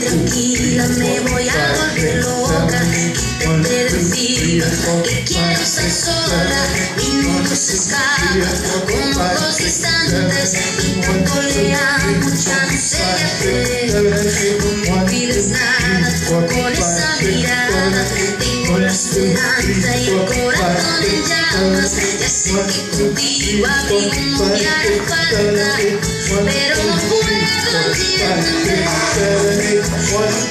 tranquila, me voy a volver loca quítate de predecido que quiero estar sola. Minutos se escapa como dos distantes y cuando le amo, ya no sé qué hacer. No me pides nada con esa mirada, tengo la esperanza y el corazón en llamas. Ya sé que contigo abrí un mundial falta, pero no puedo entender.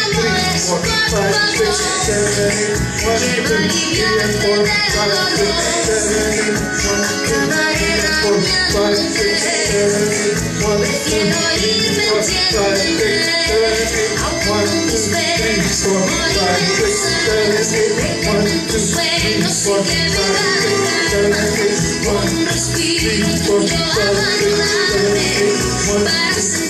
four, five, six, seven, eight. One, two, three, and four, five, six, seven, eight. One, two, three, and four, five, six, seven, eight. One, two, three, four, five, six, seven, eight. One, two, three, four, five, six, seven, eight. One, two, three, four, five, six, seven, eight. One, two, three, four, five, six, seven, eight. One, two,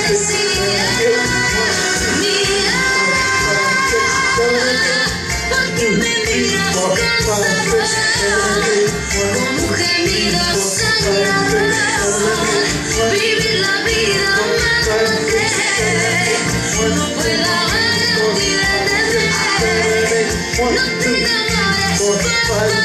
One,